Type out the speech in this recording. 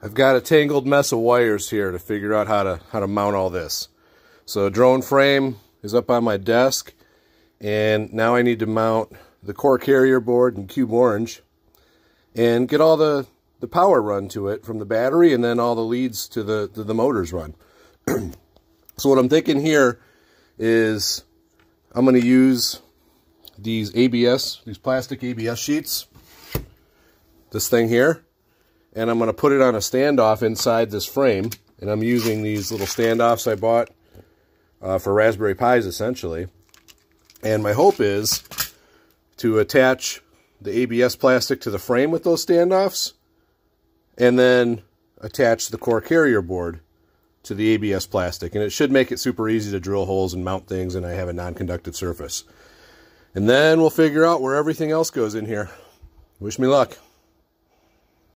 I've got a tangled mess of wires here to figure out how to how to mount all this. So drone frame is up on my desk and now I need to mount the Kore carrier board and cube orange and get all the the power run to it from the battery and then all the leads to the to the motors run. so what I'm thinking here is I'm going to use these ABS, these plastic ABS sheets, this thing here, and I'm going to put it on a standoff inside this frame. And I'm using these little standoffs I bought uh, for Raspberry Pis, essentially. And my hope is to attach the ABS plastic to the frame with those standoffs, and then attach the Kore carrier board to the ABS plastic. And it should make it super easy to drill holes and mount things, and I have a non-conductive surface. And then we'll figure out where everything else goes in here. Wish me luck.